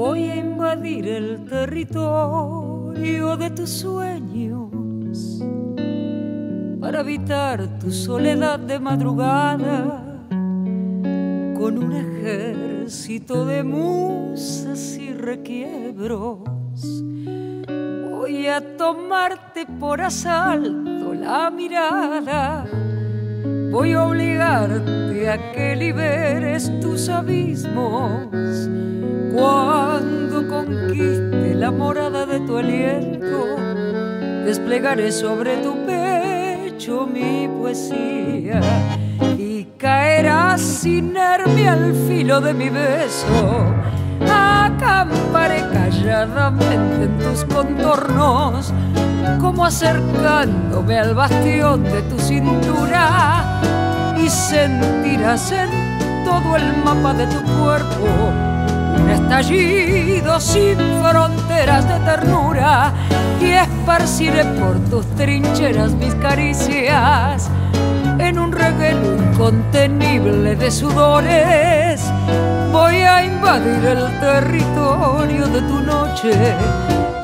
voy a invadir el territorio de tus sueños para evitar tu soledad de madrugada con un ejército de musas y requiebros. Voy a tomarte por asalto la mirada. Voy a obligarte a que liberes tus abismos cuando conquiste la morada de tu aliento, desplegaré sobre tu pecho mi poesía y caerás inerme al filo de mi beso. Acamparé calladamente en tus contornos, como acercándome al bastión de tu cintura, y sentirás en todo el mapa de tu cuerpo un estallido sin fronteras de ternura y esparciré por tus trincheras mis caricias en un reguero incontenible de sudores. Voy a invadir el territorio de tu noche,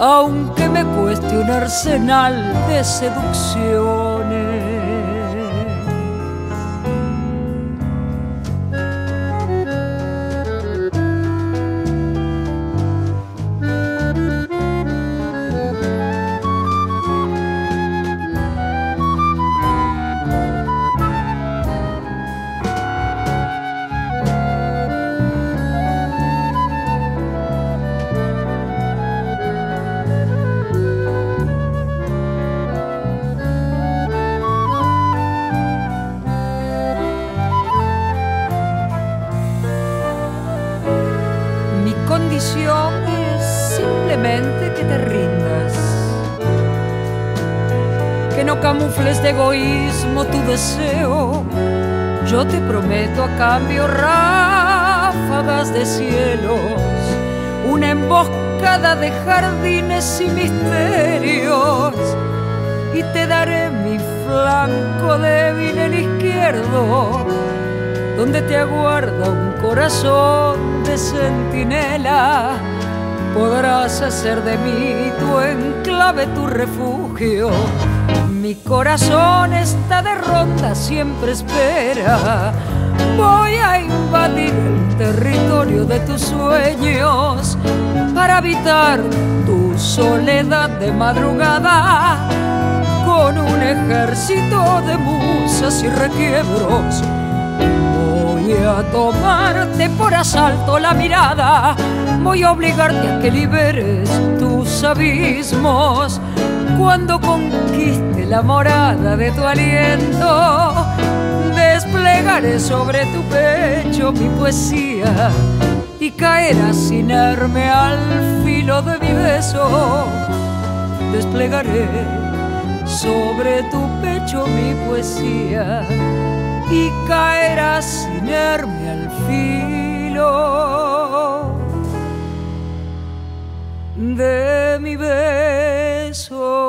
aunque me cueste un arsenal de seducciones. De egoísmo tu deseo. Yo te prometo a cambio ráfagas de cielos, una emboscada de jardines y misterios. Y te daré mi flanco débil el izquierdo, donde te aguarda un corazón de centinela. Podrás hacer de mí tu enclave, tu refugio mi corazón está de ronda, siempre espera. Voy a invadir el territorio de tus sueños para habitar tu soledad de madrugada con un ejército de musas y requiebros. Voy a tomarte por asalto la mirada, voy a obligarte a que liberes tus abismos cuando conquiste la morada de tu aliento, desplegaré sobre tu pecho mi poesía y caerás inerme al filo de mi beso. Desplegaré sobre tu pecho mi poesía y caerás inerme al filo de mi beso.